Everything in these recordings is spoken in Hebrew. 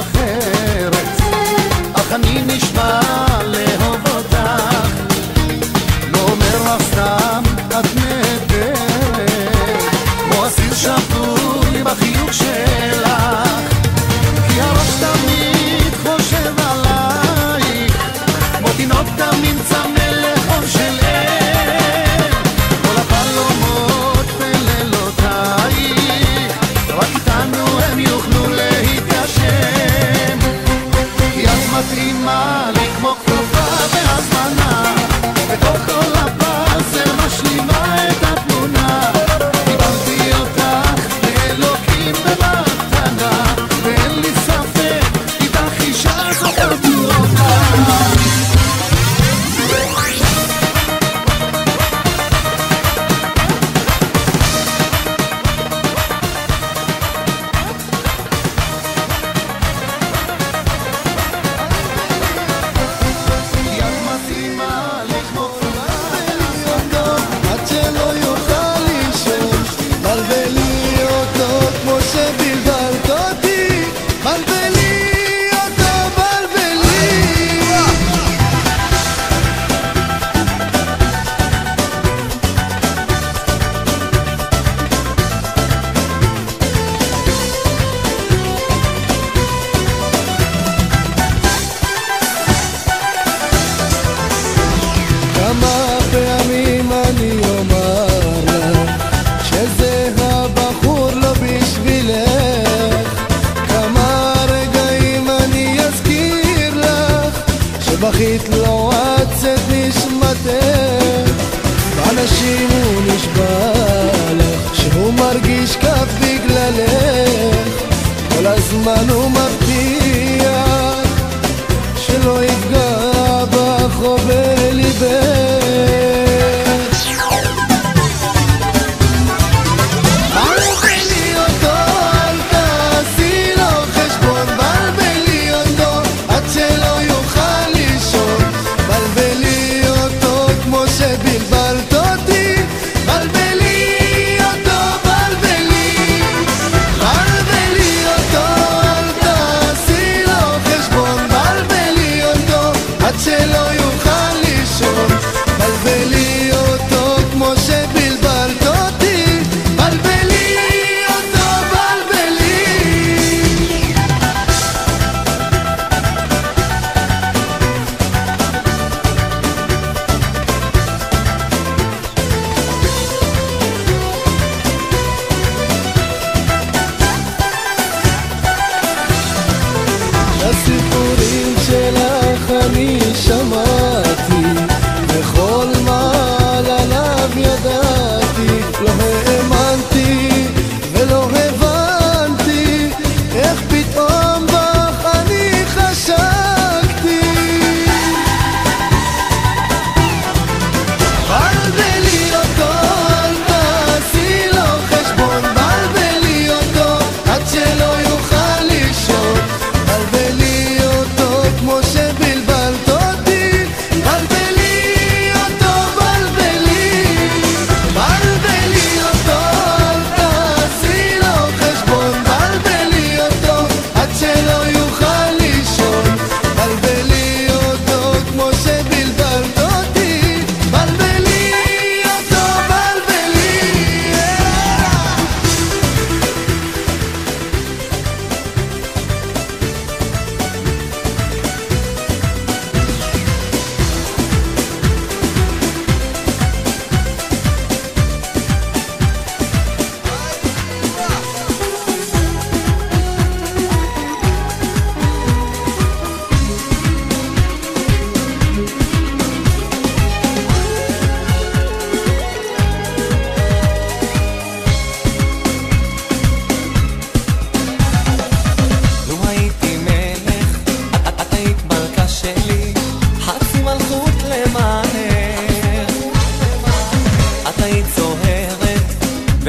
אחרת, אך אני נשמע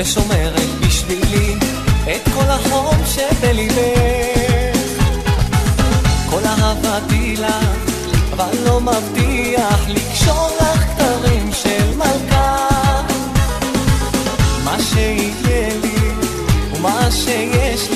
ושומרת בשבילי את כל החום שבליבך. כל אהבתי לך, אבל לא מבטיח לקשור לך כתרים של מלכה. מה שיהיה לי ומה שיש לי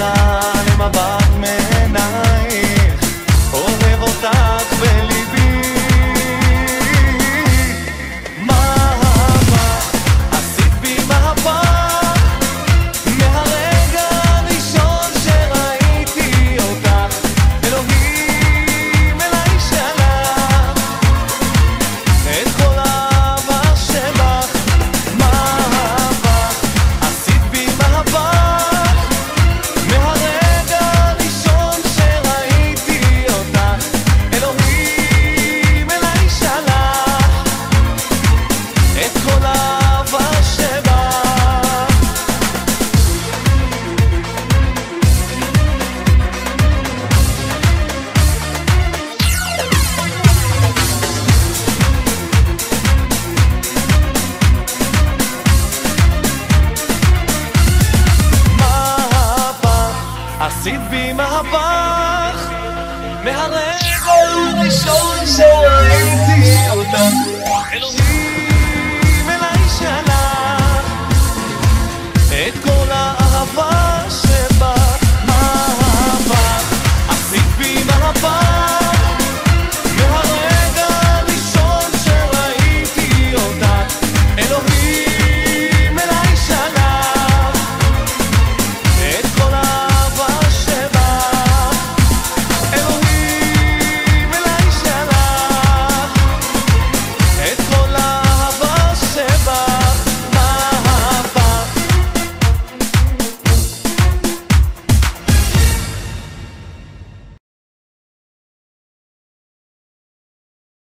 נכנע למבט מעינייך אוהב אותך בליבי מה הבא? עשית בי מהפך מהפך מהרגע הראשון שראיתי אותך אלוהים